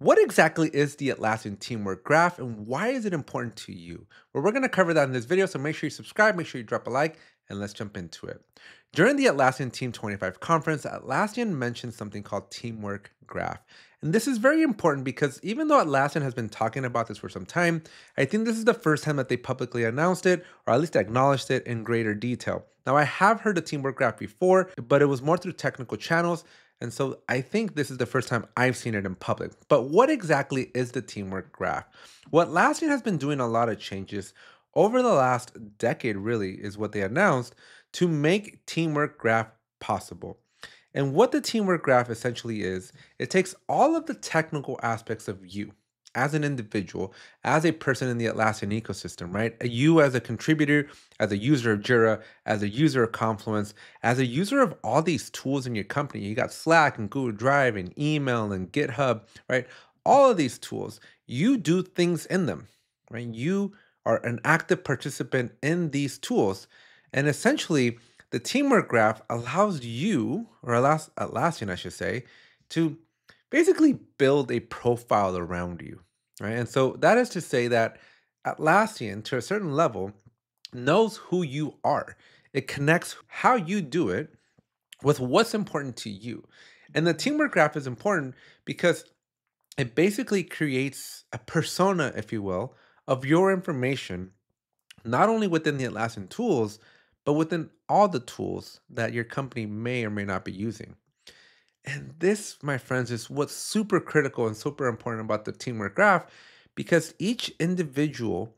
What exactly is the Atlassian Teamwork Graph and why is it important to you? Well, we're going to cover that in this video, so make sure you subscribe, make sure you drop a like, and let's jump into it. During the Atlassian Team 25 conference, Atlassian mentioned something called Teamwork Graph. And this is very important because even though Atlassian has been talking about this for some time, I think this is the first time that they publicly announced it, or at least acknowledged it in greater detail. Now, I have heard the Teamwork Graph before, but it was more through technical channels, and so I think this is the first time I've seen it in public. But what exactly is the teamwork graph? What Atlassian has been doing a lot of changes over the last decade, really, is what they announced to make teamwork graph possible. And what the teamwork graph essentially is, it takes all of the technical aspects of you, as an individual, as a person in the Atlassian ecosystem, right? You as a contributor, as a user of Jira, as a user of Confluence, as a user of all these tools in your company. You got Slack and Google Drive and email and GitHub, right? All of these tools, you do things in them, right? You are an active participant in these tools. And essentially, the teamwork graph allows you, or Atlassian, I should say, to basically build a profile around you, right? And so that is to say that Atlassian, to a certain level, knows who you are. It connects how you do it with what's important to you. And the teamwork graph is important because it basically creates a persona, if you will, of your information, not only within the Atlassian tools, but within all the tools that your company may or may not be using. And this, my friends, is what's super critical and super important about the teamwork graph because each individual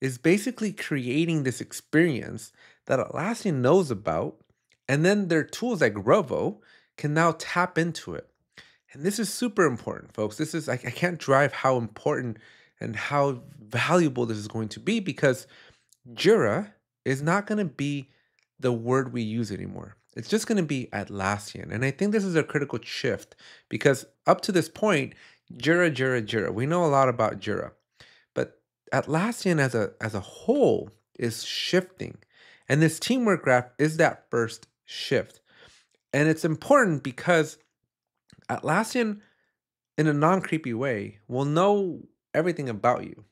is basically creating this experience that Atlassian knows about. And then their tools like Rovo can now tap into it. And this is super important, folks. This is, I, I can't drive how important and how valuable this is going to be because Jira is not going to be the word we use anymore. It's just going to be Atlassian. And I think this is a critical shift because up to this point, Jira, Jira, Jira. We know a lot about Jira. But Atlassian as a as a whole is shifting. And this teamwork graph is that first shift. And it's important because Atlassian, in a non-creepy way, will know everything about you.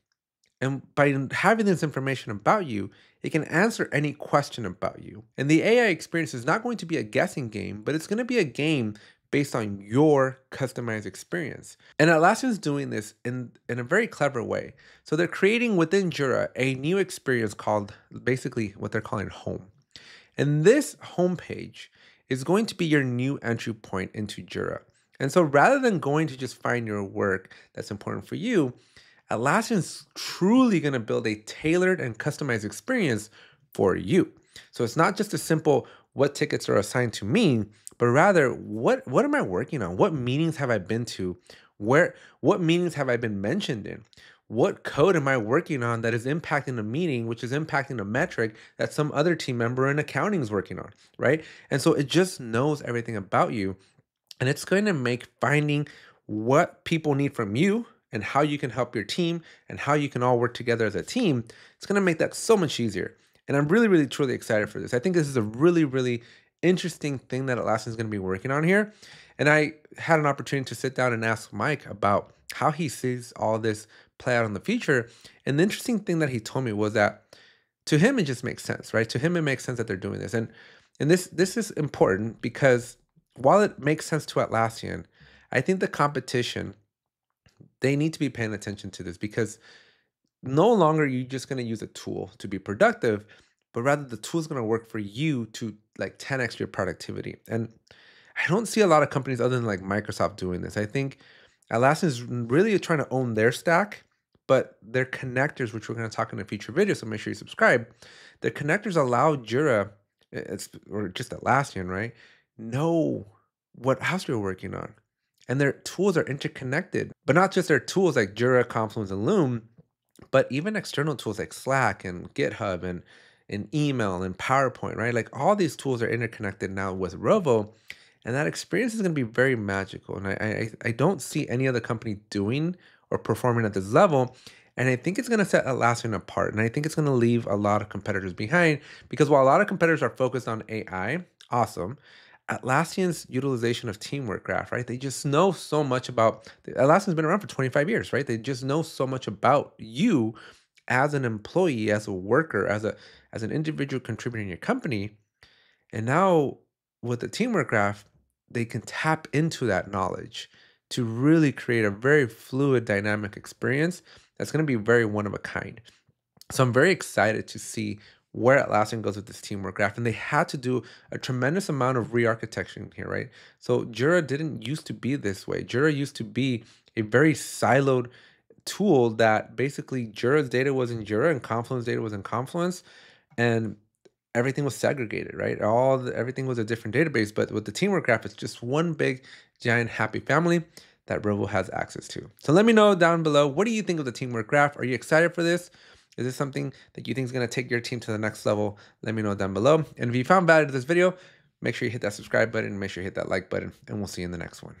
And by having this information about you, it can answer any question about you. And the AI experience is not going to be a guessing game, but it's going to be a game based on your customized experience. And Atlassian's doing this in, in a very clever way. So they're creating within Jira a new experience called basically what they're calling home. And this homepage is going to be your new entry point into Jira. And so rather than going to just find your work that's important for you, Atlassian's truly going to build a tailored and customized experience for you. So it's not just a simple what tickets are assigned to me, but rather what what am I working on? What meetings have I been to? Where what meetings have I been mentioned in? What code am I working on that is impacting a meeting, which is impacting a metric that some other team member in accounting is working on, right? And so it just knows everything about you. And it's going to make finding what people need from you and how you can help your team and how you can all work together as a team, it's going to make that so much easier. And I'm really, really, truly excited for this. I think this is a really, really interesting thing that Atlassian is going to be working on here. And I had an opportunity to sit down and ask Mike about how he sees all this play out in the future. And the interesting thing that he told me was that to him it just makes sense, right? To him it makes sense that they're doing this. And and this this is important because while it makes sense to Atlassian, I think the competition they need to be paying attention to this because no longer you're you just going to use a tool to be productive, but rather the tool is going to work for you to like 10x your productivity. And I don't see a lot of companies other than like Microsoft doing this. I think Atlassian is really trying to own their stack, but their connectors, which we're going to talk in a future video, so make sure you subscribe. Their connectors allow Jira, eh, it's or just Atlassian, right? Know what house you're working on and their tools are interconnected, but not just their tools like Jira, Confluence, and Loom, but even external tools like Slack and GitHub and, and email and PowerPoint, right? Like all these tools are interconnected now with Rovo, and that experience is going to be very magical. And I, I, I don't see any other company doing or performing at this level. And I think it's going to set Atlassian apart. And I think it's going to leave a lot of competitors behind because while a lot of competitors are focused on AI, awesome. Atlassian's utilization of teamwork graph, right? They just know so much about Atlassian's been around for 25 years, right? They just know so much about you as an employee, as a worker, as a as an individual contributor in your company. And now with the teamwork graph, they can tap into that knowledge to really create a very fluid, dynamic experience that's going to be very one of a kind. So I'm very excited to see where Atlassian goes with this teamwork graph. And they had to do a tremendous amount of re-architecting here, right? So Jira didn't used to be this way. Jira used to be a very siloed tool that basically Jira's data was in Jira and Confluence data was in Confluence. And everything was segregated, right? All the, everything was a different database, but with the teamwork graph, it's just one big, giant, happy family that Rovo has access to. So let me know down below, what do you think of the teamwork graph? Are you excited for this? Is this something that you think is going to take your team to the next level? Let me know down below. And if you found value to this video, make sure you hit that subscribe button, make sure you hit that like button, and we'll see you in the next one.